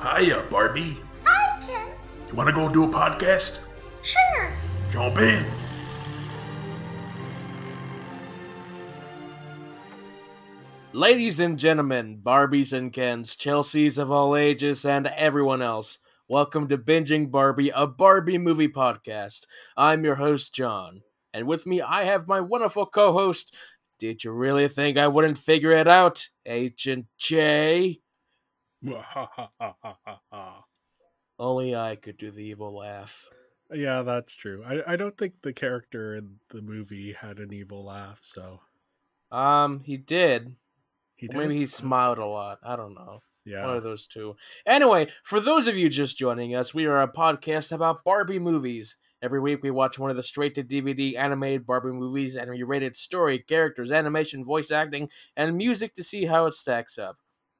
Hiya, Barbie. Hi, Ken. You want to go do a podcast? Sure. Jump in. Ladies and gentlemen, Barbies and Kens, Chelseas of all ages, and everyone else, welcome to Binging Barbie, a Barbie movie podcast. I'm your host, John, and with me I have my wonderful co host. Did you really think I wouldn't figure it out, Agent J? Only I could do the evil laugh. yeah, that's true. I, I don't think the character in the movie had an evil laugh, so Um, he did. he Or maybe he smiled a lot. I don't know. Yeah. One of those two. Anyway, for those of you just joining us, we are a podcast about Barbie movies. Every week we watch one of the straight to DVD animated Barbie movies and we rate its story, characters, animation, voice acting, and music to see how it stacks up.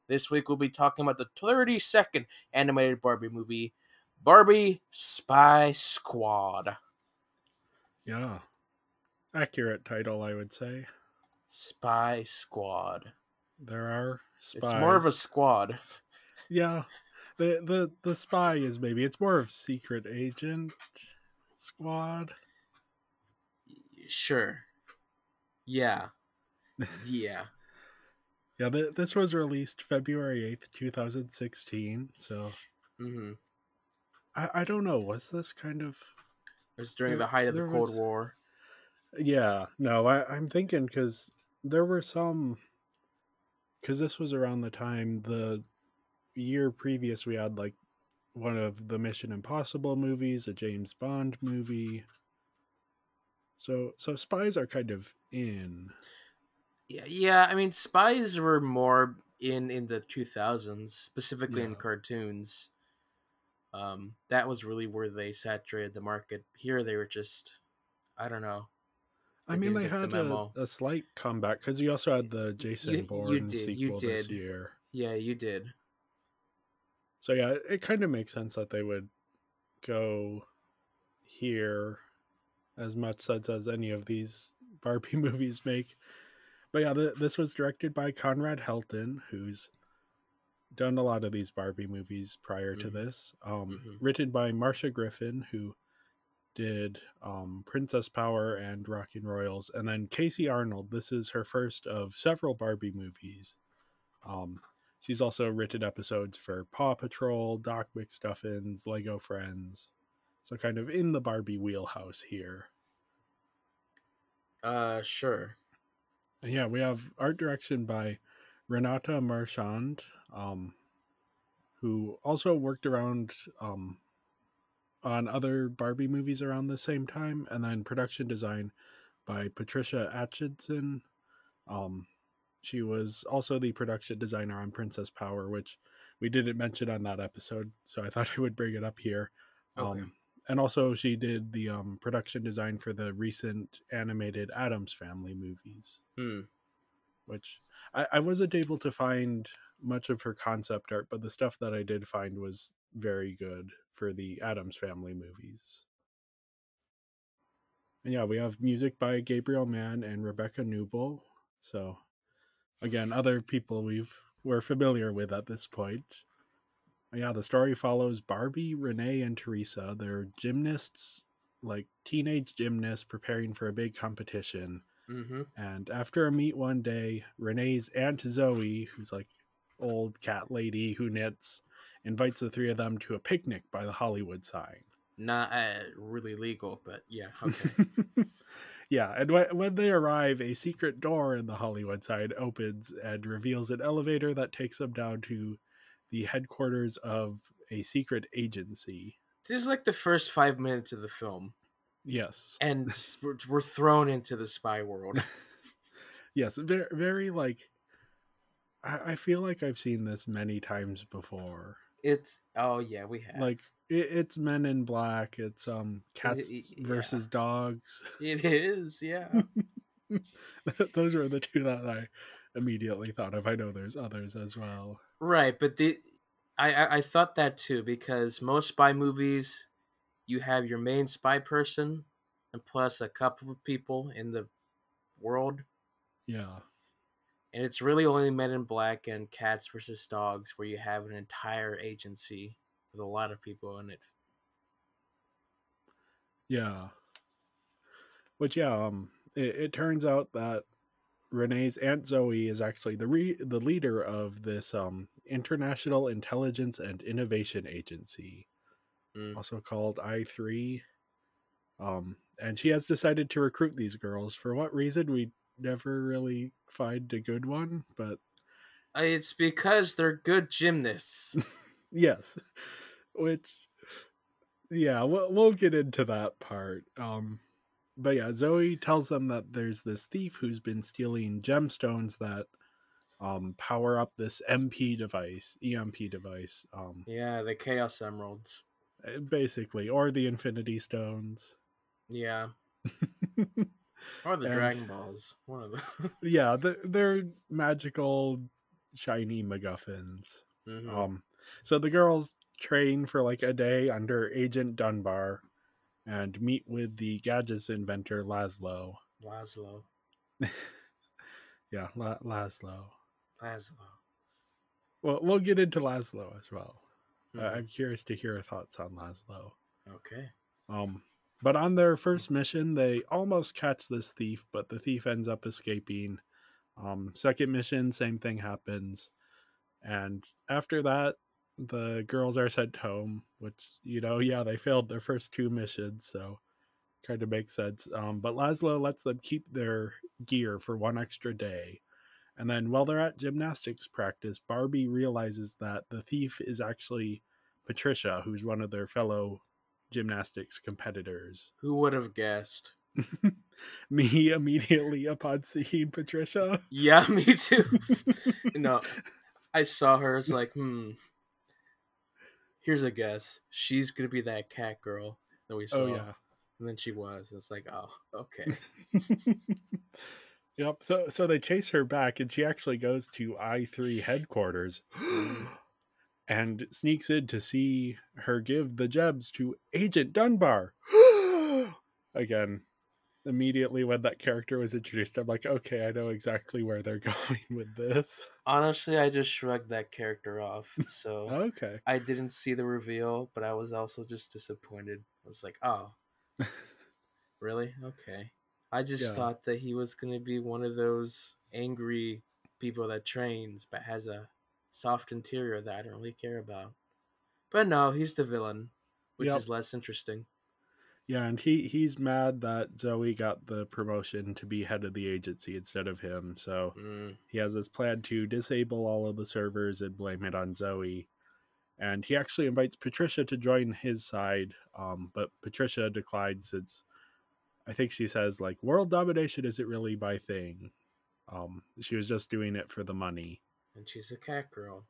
This week we'll be talking about the 32nd animated Barbie movie, Barbie Spy Squad. Yeah. Accurate title, I would say. Spy Squad. There are spies. It's more of a squad. Yeah. The the the spy is maybe it's more of secret agent squad. Sure. Yeah. Yeah. Yeah, th- this was released February 8th, 2016. So hmm I, I don't know. Was this kind of. It was during There- the height of the Cold was- War. Yeah, no, I, I'm thinking because there were some. Because this was around the time the year previous we had like one of the Mission Impossible movies, a James Bond movie. So so spies are kind of in. Yeah, yeah. I mean, spies were more in in the 2000s, specifically in cartoons. Um, that was really where they saturated the market. Here, they were just, I don't know. I mean, they get the had a, a slight comeback because you also had the Jason you Bourne did, sequel you this did. year. Yeah, you did. So yeah, it, it kind of makes sense that they would go here as much sense as any of these Barbie movies make. But yeah, th this was directed by Conrad Helten, who's done a lot of these Barbie movies prior to Mhm. this. Um, Mhm. Written by Marsha Griffin, who did um, Princess Power and Rockin' Royals, and then Kacey Arnold. This is her first of several Barbie movies. Um, she's also written episodes for Paw Patrol, Doc McStuffins, Lego Friends. So kind of in the Barbie wheelhouse here. Uh, sure. Yeah, we have art direction by Renata Marchand, um, who also worked around um, on other Barbie movies around the same time, and then production design by Patricia Atchison. Um, she was also the production designer on Princess Power, which we didn't mention on that episode, so I thought I would bring it up here. Okay. Um, and also, she did the um, production design for the recent animated Addams Family movies Hmm. which I, I wasn't able to find much of her concept art, but the stuff that I did find was very good for the Addams Family movies. And yeah, we have music by Gabriel Mann and Rebecca Newell. So again, other people we've we're familiar with at this point. Yeah, the story follows Barbie, Renee, and Teresa. They're gymnasts, like teenage gymnasts preparing for a big competition. Mm-hmm. And after a meet one day, Renee's Aunt Zoe, who's like old cat lady who knits, invites the three of them to a picnic by the Hollywood sign. Not uh, really legal, but yeah. Okay. yeah, and when, when they arrive, a secret door in the Hollywood sign opens and reveals an elevator that takes them down to the headquarters of a secret agency. this is like the first five minutes of the film, Yes. and we're, we're thrown into the spy world. yes, very, very like. I, I feel like I've seen this many times before. It's oh yeah, we have. like it, it's men in black it's um cats yeah. versus dogs it is, yeah. those were the two that i immediately thought of i know there's others as well Right, but the I, I I thought that too because most spy movies, you have your main spy person, and plus a couple of people in the world. yeah And it's really only Men in Black and Cats versus Dogs where you have an entire agency with a lot of people in it. Yeah. Which yeah, um it, it turns out that Renee's aunt Zoe is actually the re- the leader of this um International Intelligence and Innovation Agency, Mm. also called I3. Um and she has decided to recruit these girls. For what reason we never really find a good one, but Uh, It's because they're good gymnasts. yes. Which yeah, we'll, we'll get into that part. Um but yeah, Zoe tells them that there's this thief who's been stealing gemstones that um power up this MP device, EMP device. Um yeah, the Chaos Emeralds. eh, basically or the Infinity Stones. Yeah. Or the And- Dragon Balls. One of them. yeah, they're, they're magical shiny MacGuffins. Mhm. Um, so the girls train for like a day under Agent Dunbar and meet with the gadgets inventor Laszlo. Laszlo. Yeah, La- Laszlo. Laszlo. Well, we'll get into Laszlo as well. Uh, Mhm. I'm curious to hear your thoughts on Laszlo. Okay. Um, but on their first mission, they almost catch this thief, but the thief ends up escaping. Um, second mission, same thing happens. And after that, the girls are sent home, which, you know, yeah, they failed their first two missions, so kind of makes sense. Um, but Laszlo lets them keep their gear for one extra day. And then while they're at gymnastics practice, Barbie realizes that the thief is actually Patricia, who's one of their fellow gymnastics competitors. Who would have guessed? Me immediately upon seeing Patricia. Yeah, me too. no, I saw her. It's like, hmm. Here's a guess. She's gonna be that cat girl that we oh, saw. Oh yeah. And then she was. It's like, oh, okay. yep. So so they chase her back, and she actually goes to I three headquarters, and sneaks in to see her give the jebs to Agent Dunbar. Again, immediately when that character was introduced, I'm like, okay, I know exactly where they're going with this. Honestly, I just shrugged that character off. So Okay. I didn't see the reveal, but I was also just disappointed. I was like, oh, really? Okay. I just Yeah. thought that he was going to be one of those angry people that trains but has a soft interior that I don't really care about. But no, he's the villain, which Yep. is less interesting. Yeah, and he he's mad that Zoe got the promotion to be head of the agency instead of him. So Mm, he has this plan to disable all of the servers and blame it on Zoe. And he actually invites Patricia to join his side, um, but Patricia declines since I think she says like world domination isn't really my thing. Um, she was just doing it for the money. and she's a cat girl.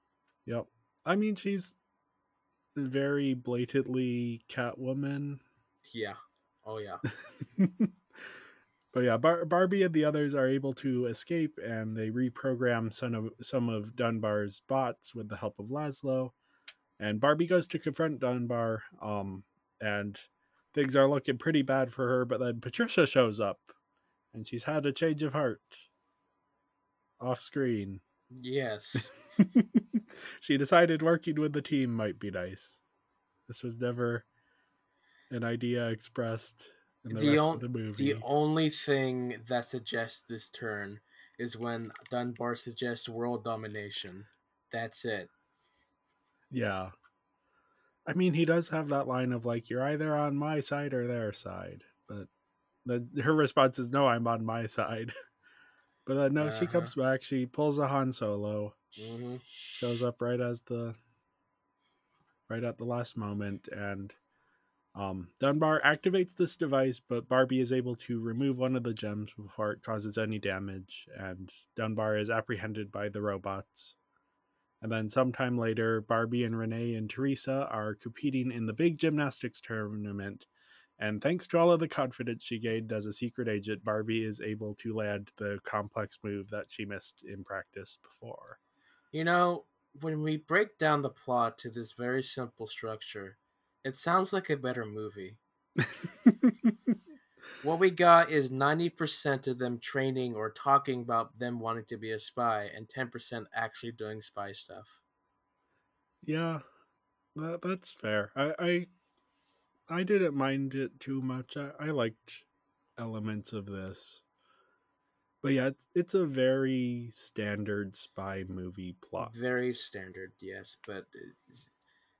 Yep. I mean, she's very blatantly Catwoman. Yeah. Oh, yeah. but yeah, Bar- Barbie and the others are able to escape, and they reprogram some of some of Dunbar's bots with the help of Laszlo. And Barbie goes to confront Dunbar, um, and things are looking pretty bad for her. But then Patricia shows up, and she's had a change of heart. Off screen, Yes. she decided working with the team might be nice. This was never an idea expressed in the, The rest on- of the movie. The only thing that suggests this turn is when Dunbar suggests world domination. That's it. Yeah. I mean, he does have that line of like, "You're either on my side or their side," but the her response is, "No, I'm on my side." but then no, she Uh-huh. comes back. She pulls a Han Solo, hmm shows up right as the right at the last moment, and um, Dunbar activates this device, but Barbie is able to remove one of the gems before it causes any damage, and Dunbar is apprehended by the robots. And then sometime later, Barbie and Renee and Teresa are competing in the big gymnastics tournament. And thanks to all of the confidence she gained as a secret agent, Barbie is able to land the complex move that she missed in practice before. You know, when we break down the plot to this very simple structure, it sounds like a better movie. What we got is 90% of them training or talking about them wanting to be a spy, and 10% actually doing spy stuff. Yeah, that, that's fair. I, I I didn't mind it too much. I, I liked elements of this. But yeah, it's, it's a very standard spy movie plot. Very standard, yes. But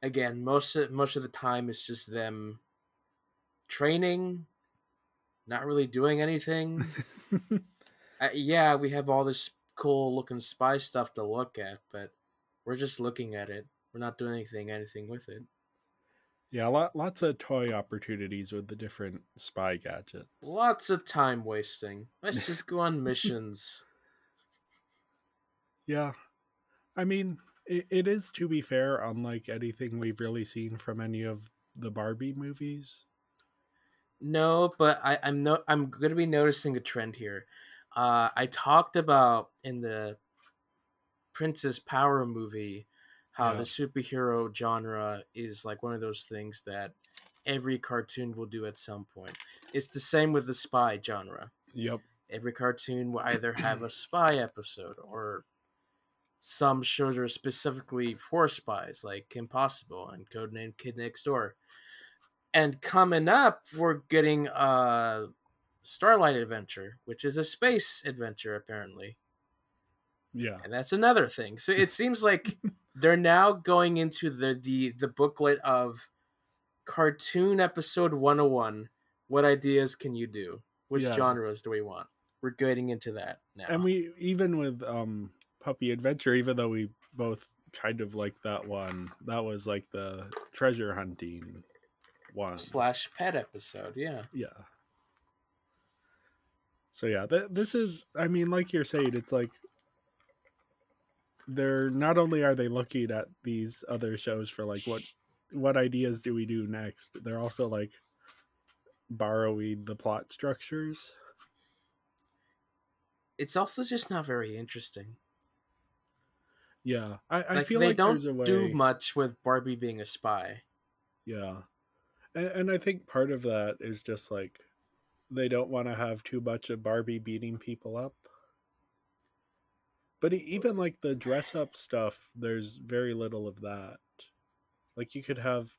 again, most of, most of the time it's just them training, not really doing anything. uh, yeah, we have all this cool looking spy stuff to look at, but we're just looking at it. We're not doing anything anything with it. Yeah, lot, lots of toy opportunities with the different spy gadgets. Lots of time wasting. Let's just go on missions. Yeah. I mean, it, it is, to be fair, unlike anything we've really seen from any of the Barbie movies. No, but I, I'm no I'm gonna be noticing a trend here. Uh, I talked about in the Princess Power movie how Yeah. the superhero genre is like one of those things that every cartoon will do at some point. It's the same with the spy genre. Yep. Every cartoon will either have a spy episode or some shows are specifically for spies, like Kim Possible and Codename Kid Next Door. And coming up, we're getting uh Starlight Adventure, which is a space adventure apparently Yeah. and that's another thing. So it seems like they're now going into the the the booklet of cartoon episode 101. What ideas can you do? Which Yeah. genres do we want? We're getting into that now. And we, even with um Puppy Adventure, even though we both kind of like that one, that was like the treasure hunting one. slash pet episode, yeah. yeah so yeah th- this is i mean like you're saying it's like they're not only are they looking at these other shows for like what what ideas do we do next they're also like borrowing the plot structures It's also just not very interesting. Yeah i, I like feel they like don't there's a way do much with Barbie being a spy. Yeah. And, and I think part of that is just like they don't want to have too much of Barbie beating people up. But even like the dress up stuff, there's very little of that. Like you could have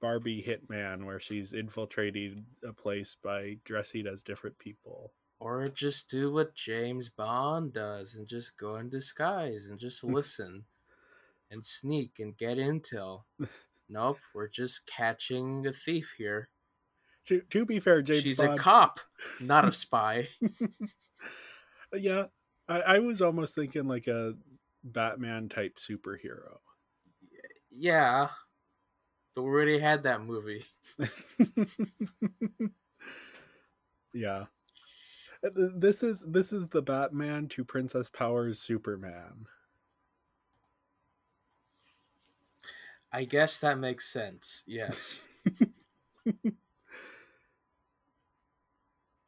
Barbie Hitman where she's infiltrating a place by dressing as different people. Or just do what James Bond does and just go in disguise and just listen and sneak and get intel. Nope, we're just catching a thief here. To, to be fair, James She's Bond, a cop, not a spy. yeah, I, I was almost thinking like a Batman type superhero. yeah, but we already had that movie. yeah. Th- This is this is the Batman to Princess Power's Superman. I guess that makes sense. Yes.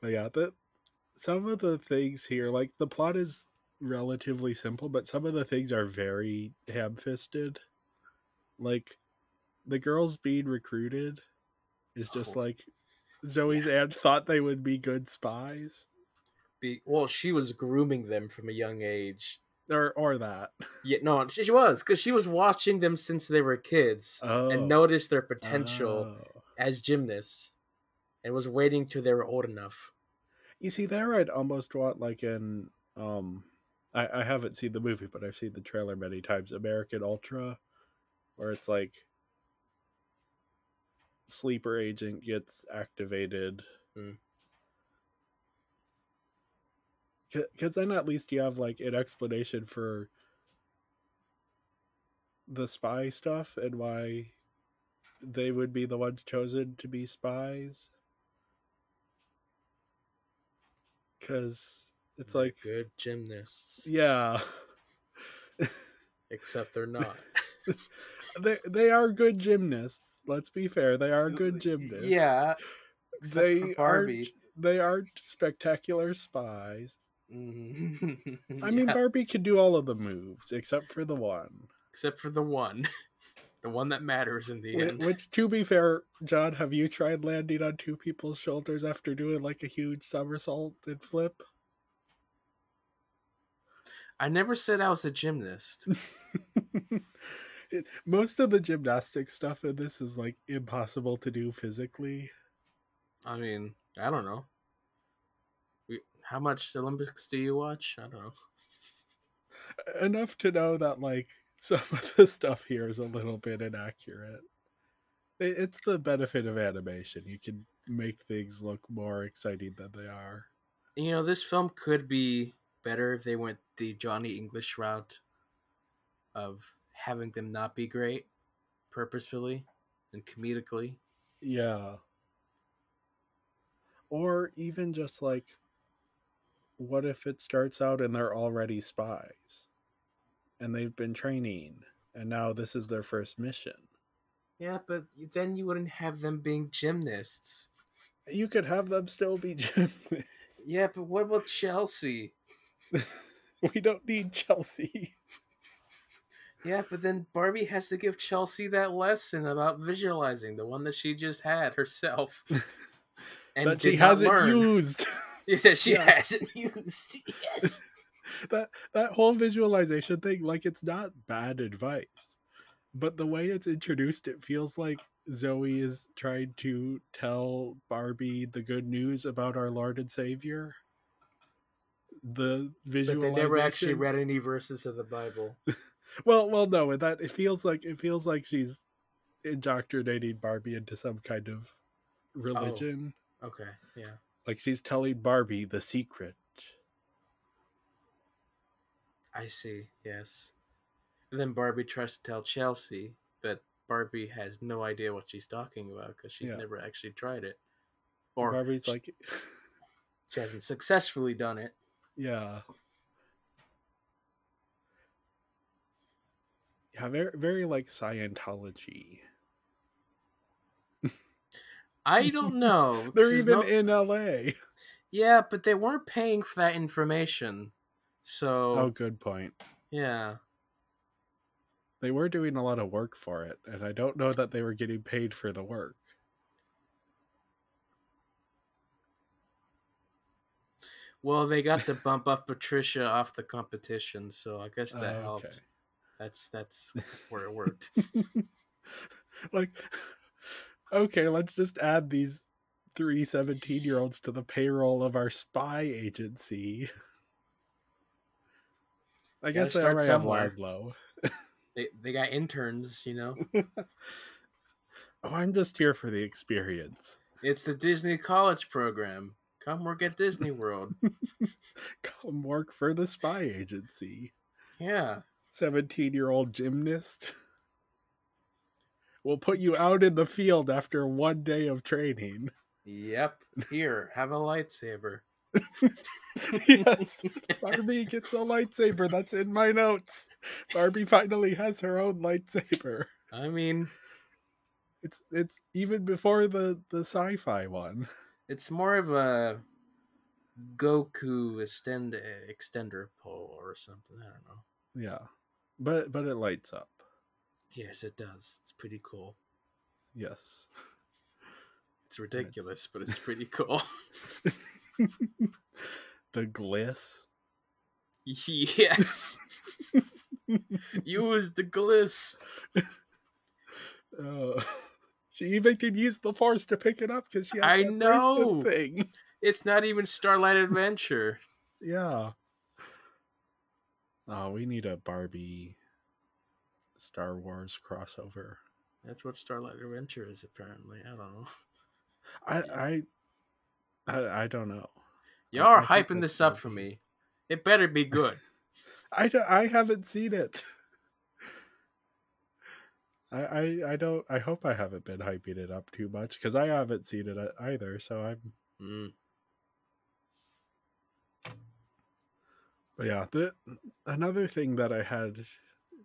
Yeah, the some of the things here, like the plot is relatively simple, but some of the things are very ham fisted. Like the girls being recruited is just Oh. like Zoe's aunt thought they would be good spies. Be, well, she was grooming them from a young age. Or or that. Yeah, no, she, she was because she was watching them since they were kids Oh. and noticed their potential Oh. as gymnasts, and was waiting till they were old enough. You see, there I'd almost want like an um, I, I haven't seen the movie, but I've seen the trailer many times. American Ultra, where it's like sleeper agent gets activated. Hmm. Because then at least you have like an explanation for the spy stuff and why they would be the ones chosen to be spies. Because it's like, good gymnasts, yeah, except they're not. they they are good gymnasts. Let's be fair, they are good gymnasts. Yeah, they aren't. They aren't spectacular spies. Mhm. I mean, Yeah, Barbie can do all of the moves except for the one. except for the one, the one that matters in the Whi- end. Which, to be fair, John, have you tried landing on two people's shoulders after doing like a huge somersault and flip? I never said I was a gymnast. Most of the gymnastic stuff in this is like impossible to do physically. I mean, I don't know. How much Olympics do you watch? I don't know. Enough to know that like some of the stuff here is a little bit inaccurate. It's the benefit of animation. You can make things look more exciting than they are. You know, this film could be better if they went the Johnny English route of having them not be great purposefully and comedically. Yeah. Or even just like, what if it starts out and they're already spies? And they've been training, and now this is their first mission. Yeah, but then you wouldn't have them being gymnasts. You could have them still be gymnasts. Yeah, but what about Chelsea? we don't need Chelsea. Yeah, but then Barbie has to give Chelsea that lesson about visualizing, the one that she just had herself. And that she hasn't learn. used. That she Yeah. hasn't used. Yes. that that whole visualization thing, like it's not bad advice. But the way it's introduced, it feels like Zoe is trying to tell Barbie the good news about our Lord and Savior. The But they never actually read any verses of the Bible. Well, well, no. That it feels like it feels like she's indoctrinating Barbie into some kind of oh, religion. Okay, yeah. Like she's telling Barbie the secret. I see, yes. And then Barbie tries to tell Chelsea, but Barbie has no idea what she's talking about because she's Yeah. never actually tried it. Or Barbie's sh- like, she hasn't successfully done it. yeah. Yeah, very, very like Scientology. I don't know. They're even no- in LA. Yeah, but they weren't paying for that information. So, Oh, good point. yeah. They were doing a lot of work for it, and I don't know that they were getting paid for the work. Well, they got to bump up Patricia off the competition, so I guess that Oh, helped. okay. That's that's where it worked. like, okay, let's just add these three 17 year olds to the payroll of our spy agency. I guess they start already have. Laszlo. they they got interns, you know. Oh, I'm just here for the experience. It's the Disney College program. Come work at Disney World. Come work for the spy agency. Yeah. 17 year old gymnast. We'll put you out in the field after one day of training. Yep. Here, have a lightsaber. yes. Barbie gets a lightsaber. That's in my notes. Barbie finally has her own lightsaber. I mean, It's it's even before the the sci-fi one. it's more of a Goku extend extender pole or something. I don't know. Yeah. But but it lights up. Yes, it does. It's pretty cool. Yes. It's ridiculous, but it's pretty cool. the gliss. yes. Use the gliss. Uh, she even can use the force to pick it up because she has I know. thing. It's not even Starlight Adventure. Yeah. Oh, we need a Barbie Star Wars crossover. That's what Starlight Adventure is, apparently. I don't know. I I I, I don't know. You I- are hyping this up for me. It better be good. I, I haven't seen it. I, I I don't I hope I haven't been hyping it up too much because I haven't seen it e- either. So I'm Mm. But yeah, the another thing that I had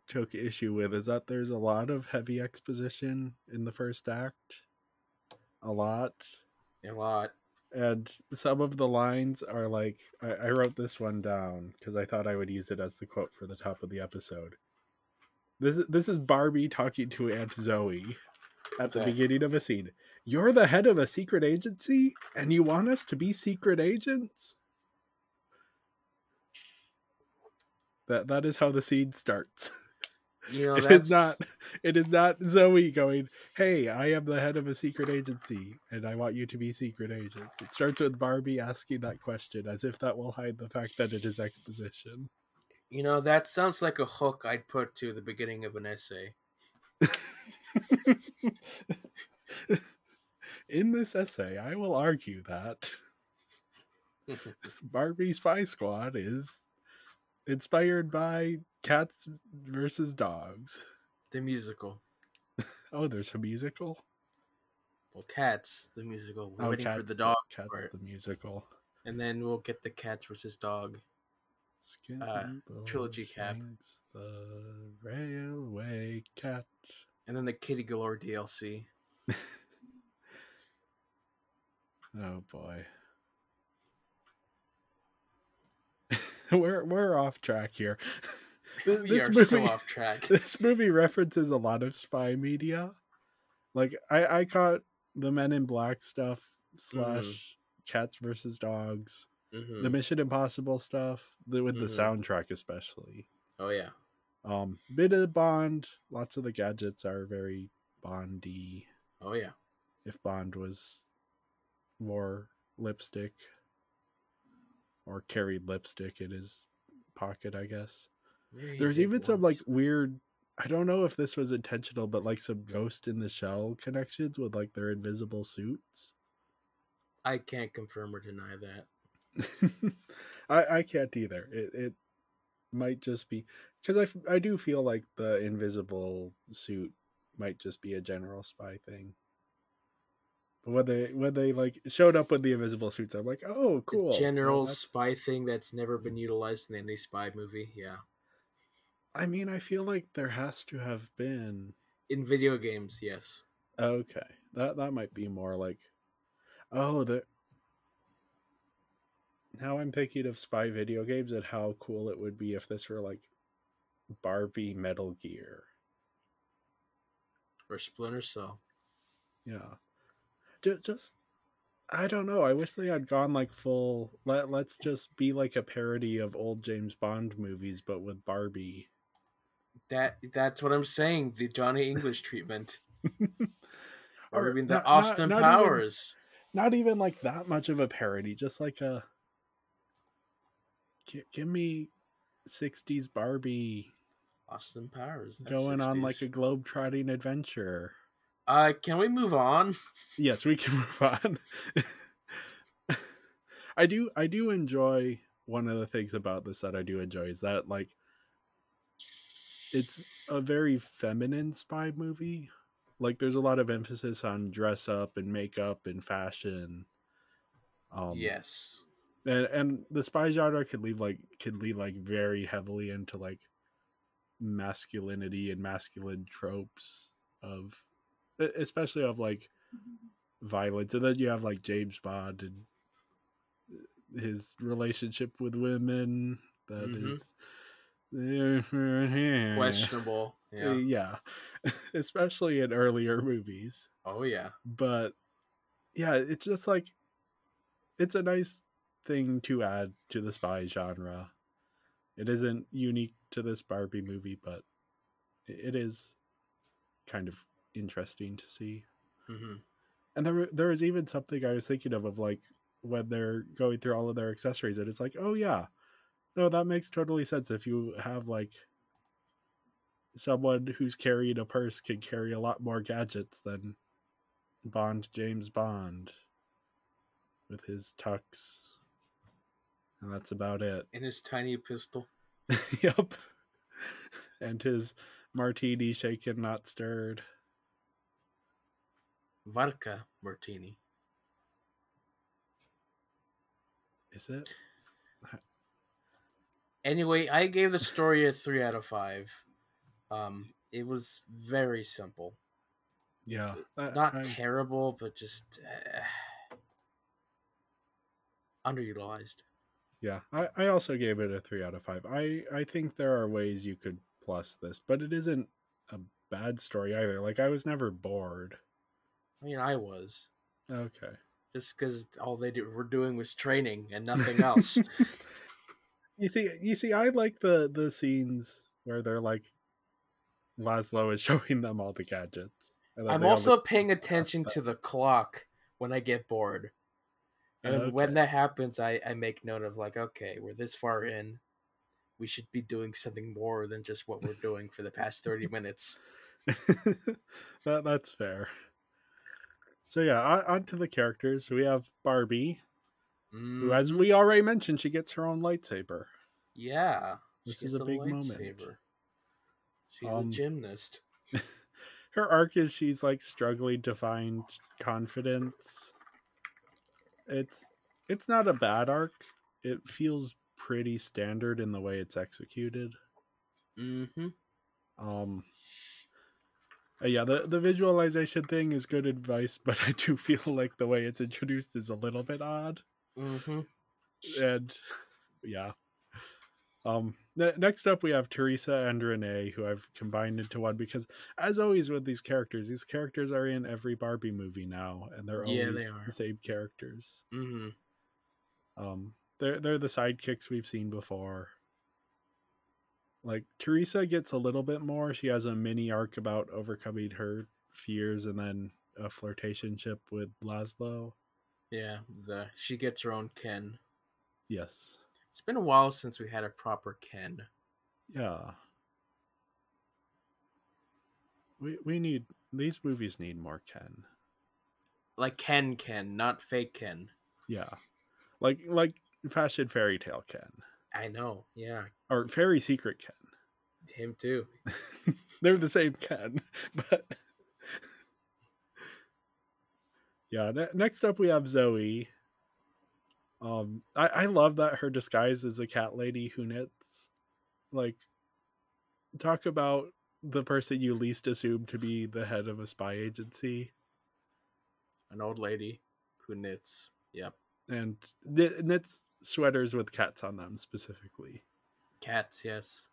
took issue with is that there's a lot of heavy exposition in the first act. A lot. A lot. And some of the lines are like I, I wrote this one down because I thought I would use it as the quote for the top of the episode. This is this is Barbie talking to Aunt Zoe at the beginning of a scene. You're the head of a secret agency, and you want us to be secret agents. That that is how the scene starts. You know, It that's is not. It is not Zoe going, "Hey, I am the head of a secret agency, and I want you to be secret agents." It starts with Barbie asking that question, as if that will hide the fact that it is exposition. You know, that sounds like a hook I'd put to the beginning of an essay. In this essay, I will argue that Barbie Spy Squad is inspired by cats versus dogs. the musical. Oh, there's a musical. Well, Cats, the musical. We're Oh, waiting for the dog Cats part. the musical. And then we'll get the Cats versus Dog. Uh, trilogy cap. The railway cat. And then the Kitty Galore DLC. Oh boy. we're we're off track here. Th- We this are movie, so off track. This movie references a lot of spy media. Like I I caught the Men in Black stuff slash Cats versus Dogs, Mhm. the Mission Impossible stuff, the, with the Mhm. soundtrack especially. Oh, yeah. Um, bit of Bond. Lots of the gadgets are very Bondy. Oh, yeah. If Bond was wore lipstick or carried lipstick in his pocket, I guess. There's even some like weird. I don't know if this was intentional, but like some Ghost in the Shell connections with like their invisible suits. I can't confirm or deny that. I I can't either. It it might just be because I I do feel like the invisible suit might just be a general spy thing. But when they when they like showed up with the invisible suits, I'm like, oh, cool. Well, general that's- spy thing that's never been utilized in any spy movie. Yeah. I mean, I feel like there has to have been. In video games, yes. Okay, that that might be more like, oh, the. Now I'm thinking of spy video games and how cool it would be if this were like Barbie Metal Gear. Or Splinter Cell. Yeah. Just, just I don't know. I wish they had gone like full let let's just be like a parody of old James Bond movies but with Barbie. That that's what I'm saying. The Johnny English treatment. Or, Or even the not- not- Austin not even- Powers. Not even like that much of a parody, just like a Gi- give me 60s Barbie Austin Powers. going on like a globe-trotting adventure. Uh, can we move on? Yes, we can move on. I do I do enjoy one of the things about this that I do enjoy is that like it's a very feminine spy movie. Like there's a lot of emphasis on dress up and makeup and fashion. Um yes. and and the spy genre could leave like could lead like very heavily into like masculinity and masculine tropes of especially of like violence and then you have like james bond and uh, his relationship with women that Mhm. is Questionable. Yeah. yeah especially in earlier movies Oh yeah. but yeah it's just like it's a nice thing to add to the spy genre it isn't unique to this barbie movie but it is kind of interesting to see hmm and there, there was even something i was thinking of of like when they're going through all of their accessories and it's like oh yeah no that makes totally sense if you have like someone who's carrying a purse can carry a lot more gadgets than bond james bond with his tux. And that's about it. And his tiny pistol. yep and his martini shaken not stirred. Vodka martini. is it Anyway, I gave the story a three out of five. Um, it was very simple, yeah not I- terrible, but just uh, underutilized. Yeah, I, I also gave it a three out of five. I, I think there are ways you could plus this, but it isn't a bad story either. Like I was never bored. I mean, I was Okay. just because all they do, were doing was training and nothing else. you see, you see, I like the the scenes where they're like, Laszlo is showing them all the gadgets. I'm also look- paying attention to the clock when I get bored. And Okay. when that happens, I, I make note of like, okay, we're this far in. We should be doing something more than just what we're doing for the past 30 minutes. that that's fair. So yeah, on, on to the characters. We have Barbie, who, as we already mentioned, she gets her own lightsaber. Yeah. This is gets a big moment. lightsaber. She's Um, a gymnast. Her arc is she's like struggling to find confidence. It's it's not a bad arc. It feels pretty standard in the way it's executed. Mm-hmm. Um uh, yeah, the the visualization thing is good advice, but I do feel like the way it's introduced is a little bit odd. Mm-hmm. and yeah um ne- next up we have teresa and renee who i've combined into one because as always with these characters these characters are in every barbie movie now and they're Yeah, always they are. the same characters Mm-hmm. um they're they're the sidekicks we've seen before like teresa gets a little bit more she has a mini arc about overcoming her fears and then a flirtationship with laszlo Yeah, the she gets her own Ken. yes It's been a while since we had a proper Ken. Yeah. We we need these movies need more Ken. Like Ken Ken, not fake Ken. Yeah. Like like fashion fairy tale Ken. I know, yeah. Or fairy secret Ken. Him too. They're the same Ken, but Yeah, ne- next up we have Zoe. Um I I love that her disguise is a cat lady who knits. Like talk about the person you least assume to be the head of a spy agency. An old lady who knits. Yep. and kn- knits sweaters with cats on them specifically. Cats, yes.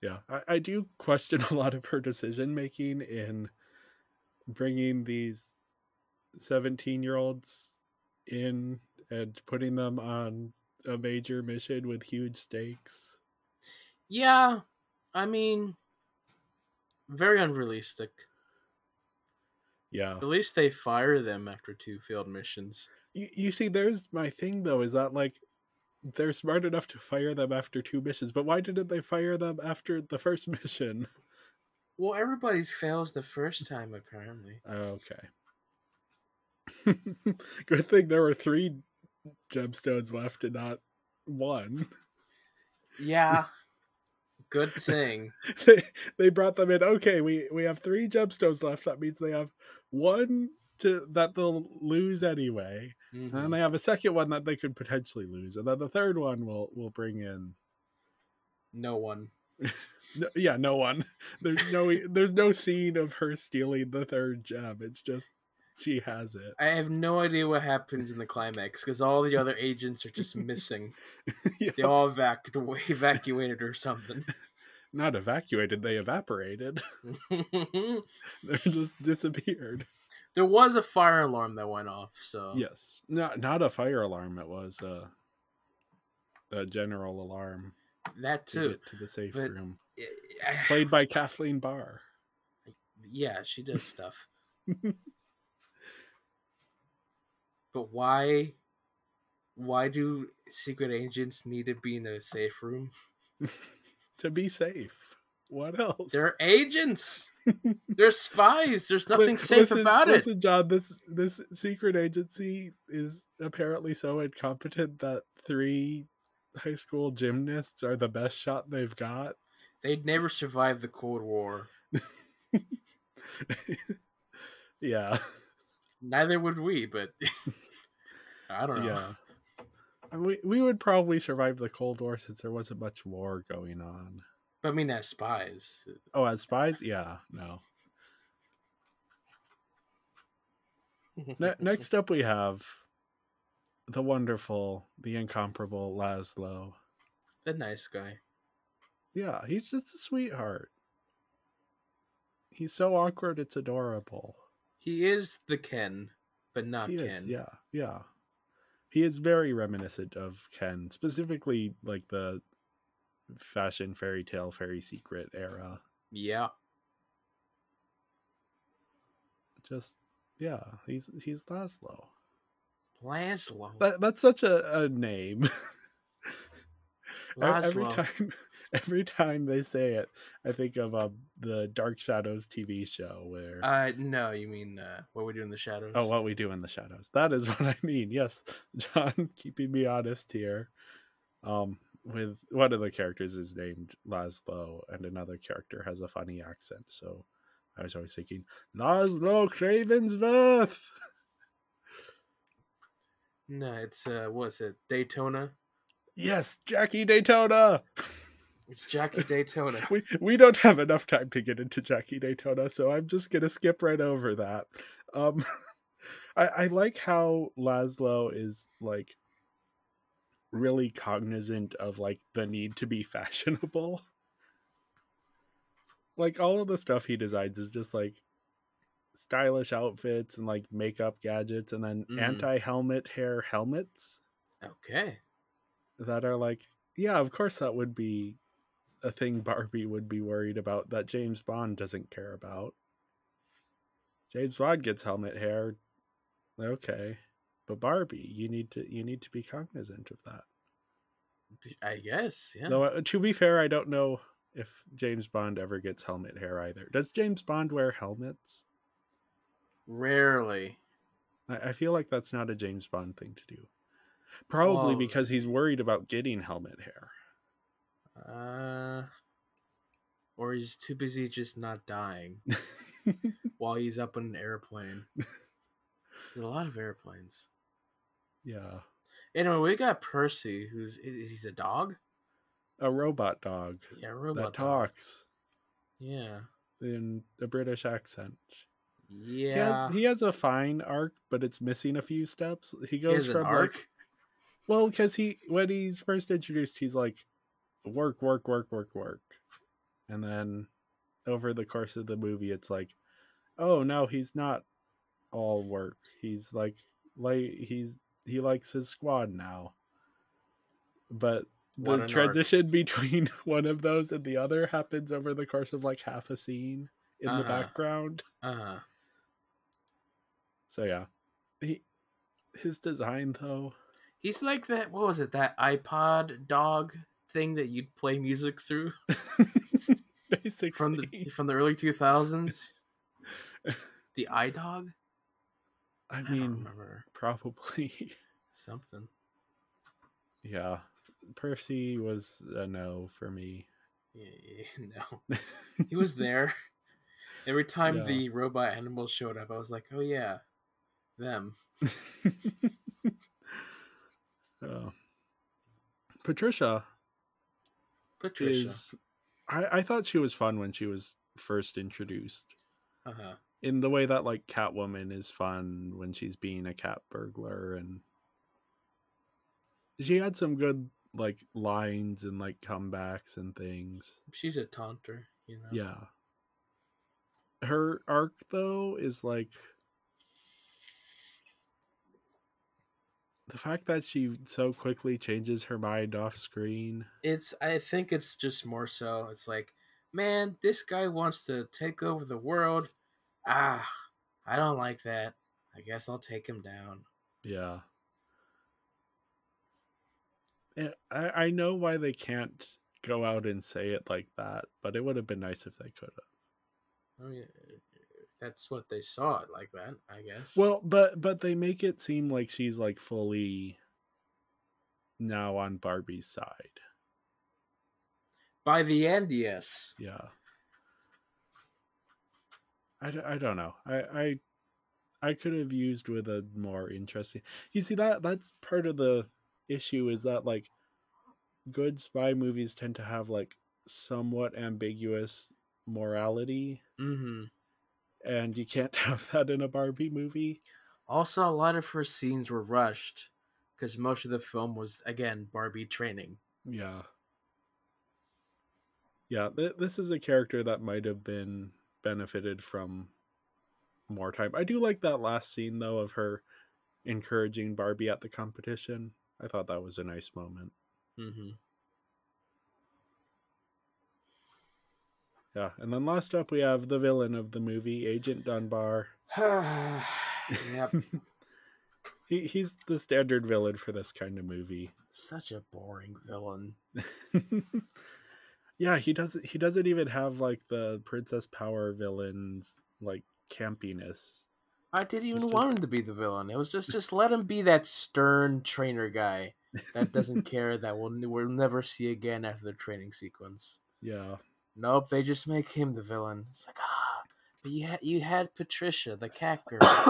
Yeah, I, I do question a lot of her decision making in bringing these 17 year olds in and putting them on a major mission with huge stakes. Yeah, I mean, very unrealistic. Yeah. At least they fire them after two failed missions. You, you see, there's my thing though, is that like they're smart enough to fire them after two missions, but why didn't they fire them after the first mission? Well, everybody fails the first time, apparently. Okay. Good thing there were three gemstones left and not one. Yeah. Good thing. They they brought them in. Okay, we we have three gemstones left. That means they have one to that they'll lose anyway, and then Mhm. they have a second one that they could potentially lose, and then the third one will will bring in. No one. No, yeah, no one. There's no there's no scene of her stealing the third gem. It's just she has it. I have no idea what happens in the climax because all the other agents are just missing. Yeah. They all evac- evacuated or something. Not evacuated, they evaporated. They just disappeared. there was a fire alarm that went off, so Yes, not not a fire alarm. It was a a general alarm that to too. get to the safe but- room. Played by Kathleen Barr. yeah, she does stuff. but why? Why do secret agents need to be in a safe room? to be safe. What else? They're agents. They're spies. There's nothing safe listen- about it. Listen, John, this this secret agency is apparently so incompetent that three high school gymnasts are the best shot they've got. They'd never survive the Cold War. yeah, Neither would we, but I don't know. yeah. We we would probably survive the Cold War since there wasn't much war going on. But I mean, as spies, Oh, as spies, yeah, no. Ne- next up, we have the wonderful, the incomparable Laszlo. the nice guy. Yeah, he's just a sweetheart. He's so awkward, it's adorable. He is the Ken, but not he Ken. is, yeah, yeah. He is very reminiscent of Ken, specifically like the fashion fairy tale, fairy secret era. Yeah. Just yeah, he's he's Laszlo. Laszlo. That, that's such a, a name. E- Every time, every time they say it, I think of uh, the Dark Shadows TV show where Uh, no, you mean uh, what we do in the shadows? oh, what we do in the shadows. That is what I mean. Yes, John, keeping me honest here. Um, with one of the characters is named Laszlo, and another character has a funny accent. So I was always thinking Laszlo Cravensworth. No, it's uh, what's it? Daytona. Yes, Jackie Daytona. It's Jackie Daytona. we we don't have enough time to get into Jackie Daytona, so I'm just gonna skip right over that. Um, I, I like how Laszlo is like really cognizant of like the need to be fashionable. Like all of the stuff he designs is just like stylish outfits and like makeup gadgets, and then Mhm. anti-helmet hair helmets okay. that are like, yeah, of course that would be a thing Barbie would be worried about that James Bond doesn't care about. James Bond gets helmet hair, okay, but Barbie, you need to you need to be cognizant of that. I guess. Yeah. Though uh, to be fair, I don't know if James Bond ever gets helmet hair either. Does James Bond wear helmets? Rarely. I, feel like that's not a James Bond thing to do. Probably Well- because he's worried about getting helmet hair. Uh, or he's too busy just not dying while he's up in an airplane. There's a lot of airplanes. yeah. Anyway, we got Percy, who's is he's a dog? A robot dog Yeah, a robot that dog. talks Yeah, in a British accent. He yeah. has, he has a fine arc, but it's missing a few steps. He He goes an from arc. like well, because he when he's first introduced, he's like work, work, work, work, work, and then over the course of the movie, it's like, oh no, he's not all work. He's like like he's he likes his squad now. But the an arc. transition between one of those and the other happens over the course of like half a scene in the Uh-huh. background. Uh huh. So yeah, he his design though. He's like that. What was it? That iPod dog thing that you'd play music through Basically, from the from the early two thousands. The iDog. I I mean, probably, something. yeah. Percy was a no for me. Yeah, no, he was there. Every time Yeah. the robot animals showed up, I was like, "Oh yeah, them." Oh. Patricia Patricia. is. I, I thought she was fun when she was first introduced. Uh huh. In the way that like Catwoman is fun when she's being a cat burglar and she had some good like lines and like comebacks and things. She's a taunter, you know. Yeah. Her arc though is like the fact that she so quickly changes her mind off screen. It's. I think it's just more so. It's like, man, this guy wants to take over the world. Ah, I don't like that. I guess I'll take him down. Yeah. Eh, I I know why they can't go out and say it like that, but it would have been nice if they could have. Oh yeah, that's what they saw it like that. I guess. Well, but but they make it seem like she's like fully now on Barbie's side. by the end, yes. Yeah. I, I don't know. I, I I could have used with a more interesting. You see that that's part of the issue is that like good spy movies tend to have like somewhat ambiguous morality Mm-hmm. And you can't have that in a Barbie movie. Also, a lot of her scenes were rushed because most of the film was again Barbie training. Yeah. Yeah, th- this is a character that might have been benefited from more time. I do like that last scene though of her encouraging Barbie at the competition. I thought that was a nice moment. Mm-hmm. Yeah, and then last up we have the villain of the movie, Agent Dunbar. yep. he he's the standard villain for this kind of movie. Such a boring villain. yeah, he doesn't he doesn't even have like the Princess Power villains like campiness. I didn't even just- want him to be the villain. It was just just let him be that stern trainer guy that doesn't care that we'll we'll never see again after the training sequence. Yeah. Nope, they just make him the villain. It's like ah, but you had you had Patricia, the cat girl,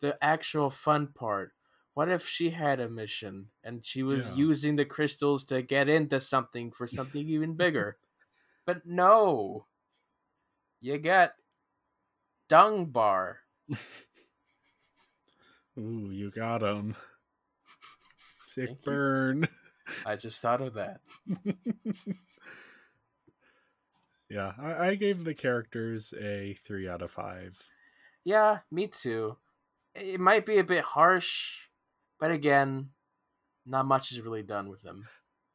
the actual fun part. What if she had a mission and she was Yeah. using the crystals to get into something for something even bigger? But no, you got Dung Bar. Ooh, you got him. Sick Thank you. burn. I just thought of that. yeah, I, I gave the characters a three out of five. Yeah, me too. It might be a bit harsh, but again, not much is really done with them.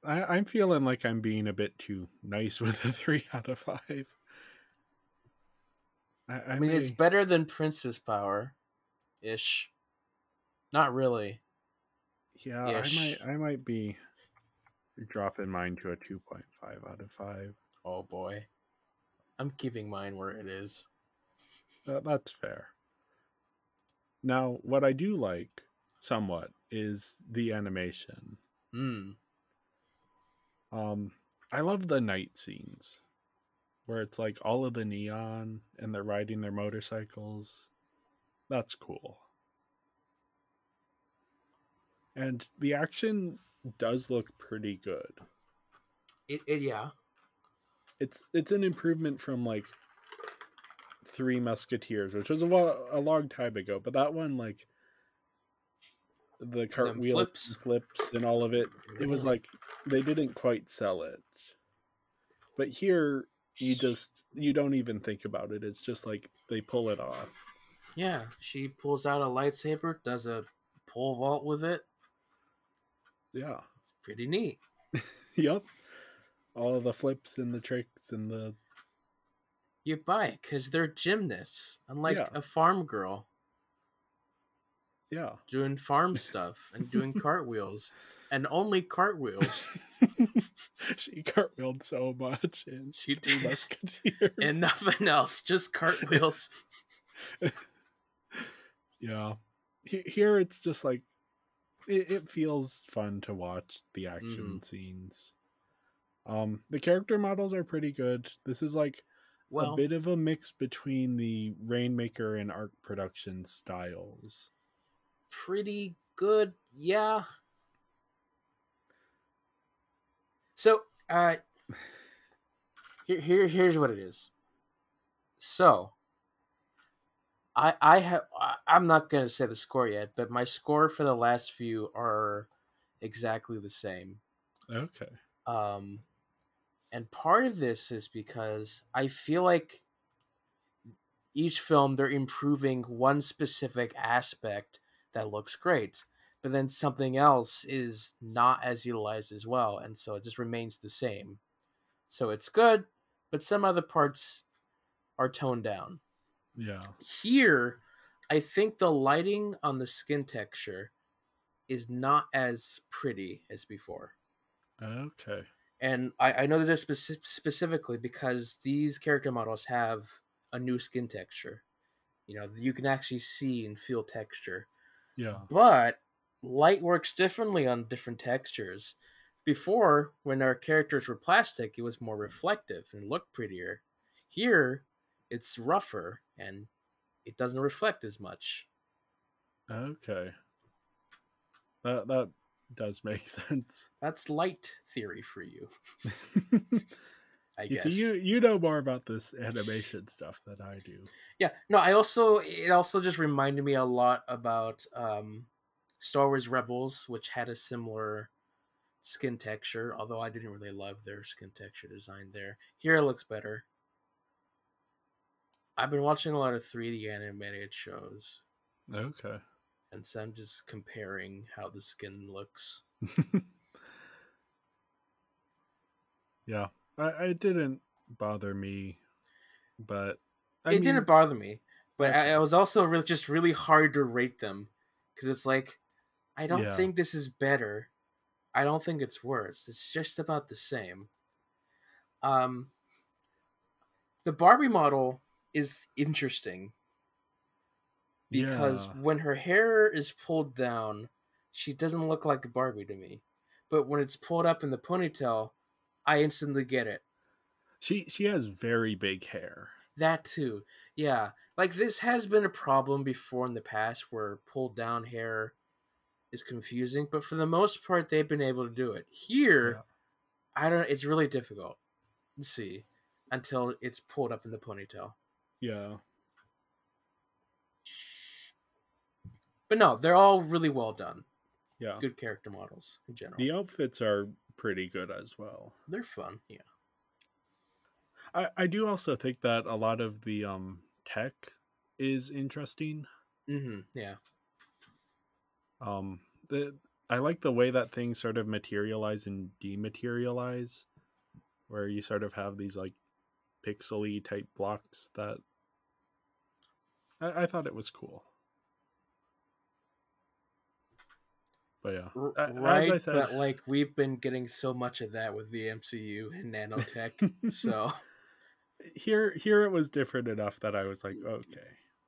I, I'm feeling like I'm being a bit too nice with a three out of five. I, I, I mean, it's better than Princess Power, ish. Not really. yeah. I might I might be dropping mine to a two point five out of five. Oh boy, I'm keeping mine where it is. That, that's fair. Now, what I do like somewhat is the animation. Hmm. Um, I love the night scenes where it's like all of the neon and they're riding their motorcycles. That's cool. And the action does look pretty good. It, it yeah. It's it's an improvement from like Three Musketeers, which was a, a long time ago, but that one like the cartwheel flips. flips and all of it it was mm-hmm. like they didn't quite sell it but here you just you don't even think about it it's just like they pull it off Yeah, she pulls out a lightsaber, does a pole vault with it. yeah It's pretty neat. yep all of the flips and the tricks and the You buy it because they're gymnasts, unlike Yeah. a farm girl yeah doing farm stuff and doing cartwheels, and only cartwheels. she cartwheeled so much in She did. Musketeers. and nothing else, just cartwheels. yeah here it's just like it, it feels fun to watch the action mm-hmm. scenes um the character models are pretty good this is like Well, a bit of a mix between the rainmaker and arc production styles pretty good, yeah. So, uh, here, here, here's what it is. So, I, I have, I'm not gonna say the score yet, but my score for the last few are exactly the same. okay Um, and part of this is because I feel like each film they're improving one specific aspect that looks great, but then something else is not as utilized as well, and so it just remains the same. So it's good, but some other parts are toned down. yeah Here, I think the lighting on the skin texture is not as pretty as before okay and I, I know this speci- specifically because these character models have a new skin texture. You know, you can actually see and feel texture, yeah but light works differently on different textures. Before, when our characters were plastic, it was more reflective and looked prettier. Here, it's rougher and it doesn't reflect as much. okay that that does make sense That's light theory for you, I you guess. see you you know more about this animation stuff than i do Yeah, no, I also it also just reminded me a lot about um Star Wars Rebels, which had a similar skin texture, although I didn't really love their skin texture design there. Here it looks better. I've been watching a lot of 3D animated shows, Okay. And so I'm just comparing how the skin looks. yeah, I, I didn't bother me, but I it mean, didn't bother me, but I, it was also really, just really hard to rate them because it's like I don't Yeah. think this is better. I don't think it's worse. It's just about the same. Um, the Barbie model is interesting because yeah. when her hair is pulled down, she doesn't look like a Barbie to me. But when it's pulled up in the ponytail, I instantly get it. she she has very big hair. That too. Yeah. Like this has been a problem before in the past where pulled down hair is confusing, but for the most part they've been able to do it. Here, Yeah. I don't it's really difficult to see until it's pulled up in the ponytail. Yeah, But no, they're all really well done. yeah. Good character models in general. The outfits are pretty good as well. They're fun. Yeah. I, I do also think that a lot of the um tech is interesting. Mhm. Yeah. Um the I like the way that things sort of materialize and dematerialize where you sort of have these like pixely type blocks that I, I thought it was cool. But yeah. R- a- as right, I said- but like we've been getting so much of that with the MCU and nanotech. so, here here it was different enough that I was like, okay.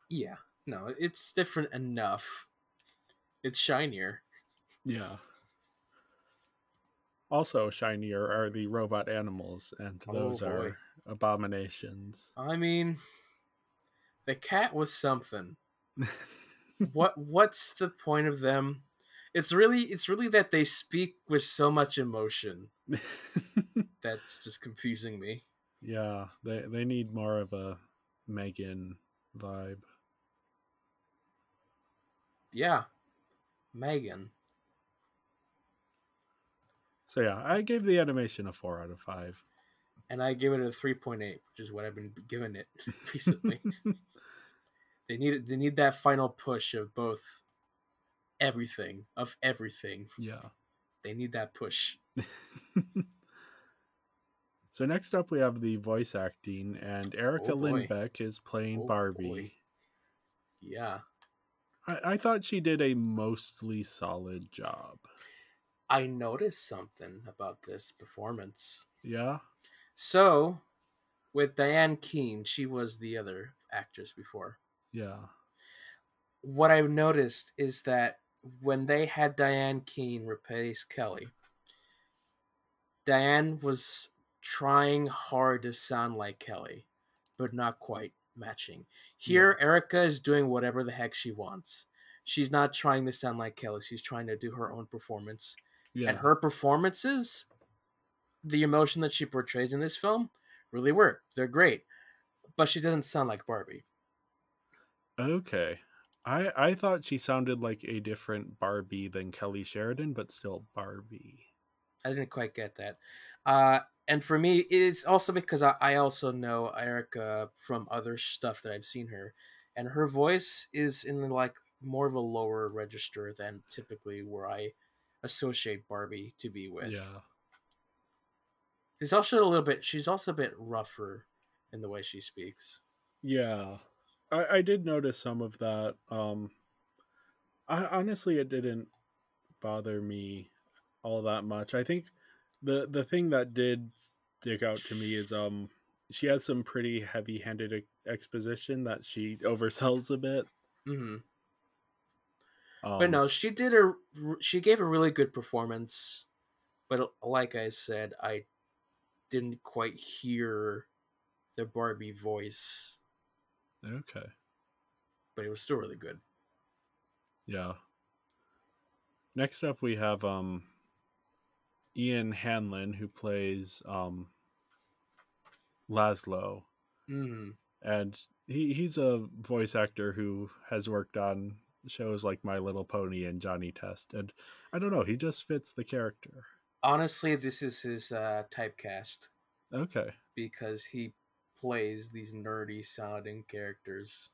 yeah. No, it's different enough. It's shinier. Yeah. Also shinier are the robot animals, and Oh, those boy. are abominations. I mean, the cat was something. what what's the point of them? It's really it's really that they speak with so much emotion. That's just confusing me. yeah, they they need more of a Megan vibe. Yeah. Megan. So yeah, I gave the animation a four out of five. And I give it a 3.8, which is what I've been giving it recently. they need they need that final push of both everything, of everything. yeah. They need that push. so next up, we have the voice acting, and Erica Oh. Lindbeck is playing Oh, Barbie. boy. Yeah. I, I thought she did a mostly solid job. I noticed something about this performance. Yeah. So, with Diana Kaarina, she was the other actress before. Yeah. What I've noticed is that when they had Diana Kaarina replace Kelly, Diane was trying hard to sound like Kelly, but not quite matching. Here, Erica is doing whatever the heck she wants. She's not trying to sound like Kelly. She's trying to do her own performance. Yeah. And her performances, the emotion that she portrays in this film, really work. They're great. But she doesn't sound like Barbie. Okay. I I thought she sounded like a different Barbie than Kelly Sheridan, but still Barbie. I didn't quite get that. Uh, and for me, it's also because I, I also know Erica from other stuff that I've seen her, and her voice is in like more of a lower register than typically where I associate Barbie to be with. Yeah. She's also a little bit. She's also a bit rougher in the way she speaks. Yeah. I, I did notice some of that. Um I honestly it didn't bother me all that much. I think the the thing that did stick out to me is um she has some pretty heavy-handed ex- exposition that she oversells a bit. hmm Um, but no, she did a. She gave a really good performance, but like I said, I didn't quite hear the Barbie voice, Okay. but it was still really good. Yeah. Next up we have um Ian Hanlin who plays um Laszlo hmm and he he's a voice actor who has worked on shows like My Little Pony and Johnny Test and I don't know, he just fits the character. Honestly, this is his uh, typecast Okay. because he plays these nerdy sounding characters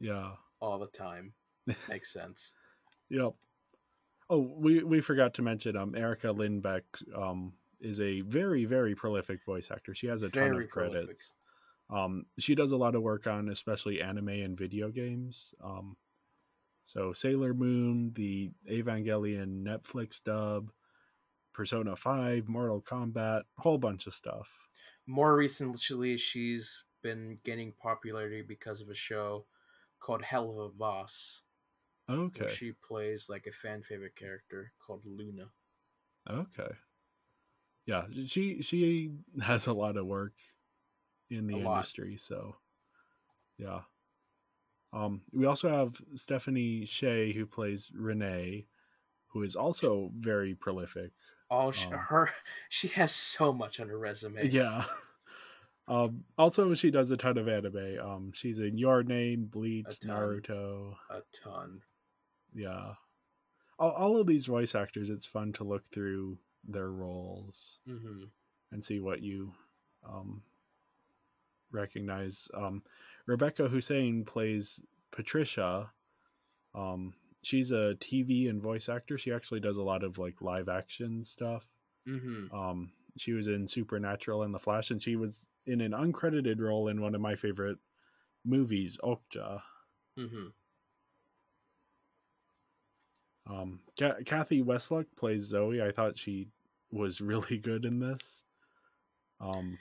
Yeah. all the time. Makes sense. Yep. Oh, we we forgot to mention um Erica Lindbeck um is a very very prolific voice actor. She has a ton Very of credits. Um she does a lot of work on especially anime and video games. Um so Sailor Moon, the Evangelion Netflix dub, Persona 5, Mortal Kombat, whole bunch of stuff. More recently, she's been gaining popularity because of a show called Helluva Boss, Okay. she plays like a fan favorite character called Loona. Okay. Yeah, she she has a lot of work in the A lot. industry, so yeah. Um we also have Stephanie Sheh who plays Renee, who is also very prolific. Oh, sh Um, her she has so much on her resume. Yeah. Um also she does a ton of anime. Um she's in Your Name, Bleach. Naruto. a ton. Yeah. All, all of these voice actors, it's fun to look through their roles. hmm and see what you um, recognize. Um, Rebecca Husain plays Patricia. She's a TV and voice actor. She actually does a lot of like live action stuff. hmm Um, she was in Supernatural and The Flash, and she was in an uncredited role in one of my favorite movies, Okja. hmm Um, Kathy Weseluck plays Zoe. I thought she was really good in this. Um,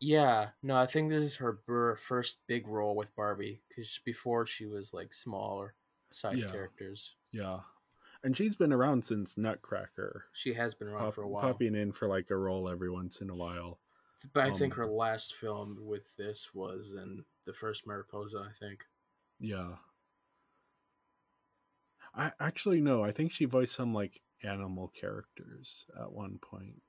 Yeah, no, I think this is her first big role with Barbie because before she was like smaller side Yeah. characters. Yeah. And she's been around since Nutcracker. She has been around pop- for a while, Popping in for like a role every once in a while. but I think um, her last film with this was in the first Mariposa. I think. Yeah. I actually no, I think she voiced some like animal characters at one point.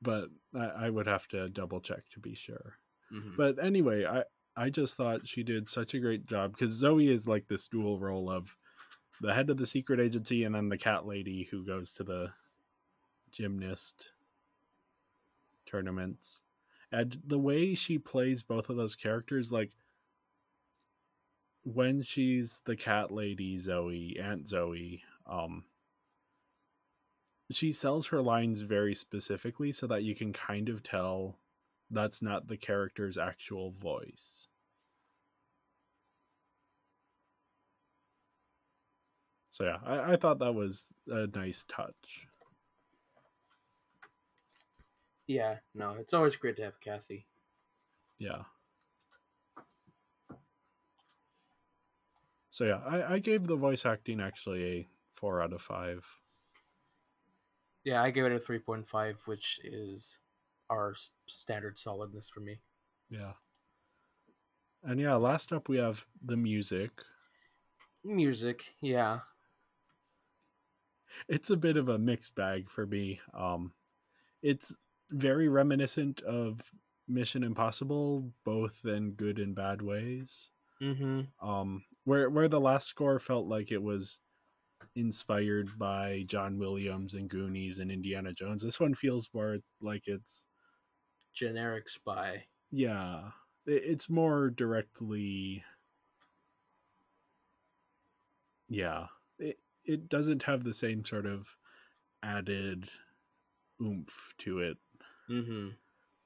But I, I would have to double check to be sure. Mhm. But anyway, I I just thought she did such a great job because Zoe is like this dual role of the head of the secret agency and then the cat lady who goes to the gymnast tournaments. And the way she plays both of those characters, like when she's the cat lady Zoe, Aunt Zoe, um she sells her lines very specifically so that you can kind of tell that's not the character's actual voice. So yeah, I, I thought that was a nice touch. Yeah, no, it's always great to have Kathy. Yeah. So yeah, I, I gave the voice acting actually a four out of five. Yeah, I gave it a three point five, which is our standard solidness for me. Yeah. And yeah, last up we have the music. Music, yeah, It's a bit of a mixed bag for me. Um it's very reminiscent of Mission Impossible, both in good and bad ways. mm-hmm. Um where where the last score felt like it was inspired by John Williams and Goonies and Indiana Jones. This one feels more like it's generic spy. yeah, it's more directly yeah. It it doesn't have the same sort of added oomph to it. Mm-hmm.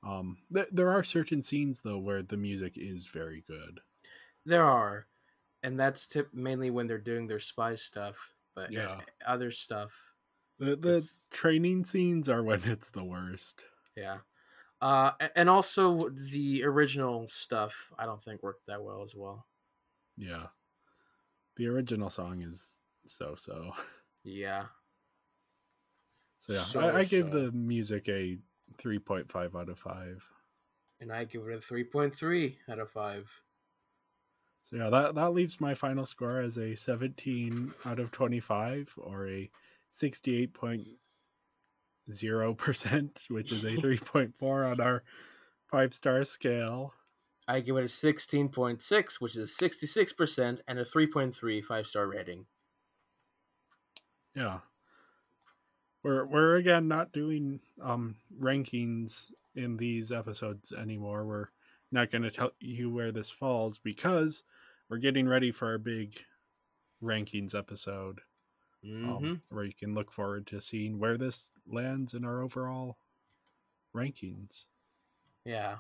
Um th- there are certain scenes though where the music is very good. There are, and that's tip mainly when they're doing their spy stuff. But Yeah. other stuff, The the training scenes are when it's the worst. yeah. Uh, and also the original stuff, I don't think worked that well as well. Yeah. The original song is so so. Yeah, So yeah, So, I, I gave so. the music a three point five out of five. and I give it a three point three out of five. So yeah, that that leaves my final score as a seventeen out of twenty five or a sixty eight point zero percent, which is a three point four on our five star scale. I give it a sixteen point six, which is sixty six percent, and a 3.3 five star rating. Yeah. we're we're again not doing um rankings in these episodes anymore. We're not going to tell you where this falls because we're getting ready for our big rankings episode hmm um, where you can look forward to seeing where this lands in our overall rankings. Yeah.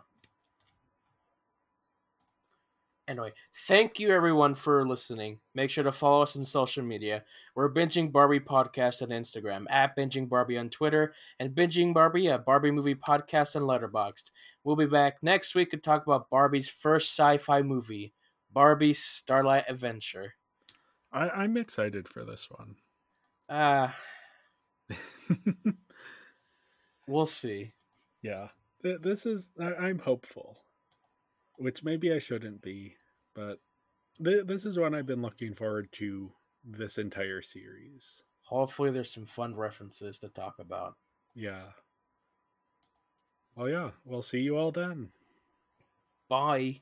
Anyway, thank you everyone for listening. Make sure to follow us on social media. We're Binging Barbie Podcast on Instagram, at Binging Barbie on Twitter, and Binging Barbie at Barbie Movie Podcast on Letterboxd. We'll be back next week to talk about Barbie's first sci-fi movie, Barbie's Starlight Adventure. I, I'm excited for this one. Ah, we'll see. yeah, this is I, I'm hopeful, which maybe I shouldn't be, but th- this is one I've been looking forward to this entire series. Hopefully, there's some fun references to talk about. Yeah. Well, yeah, we'll see you all then. Bye.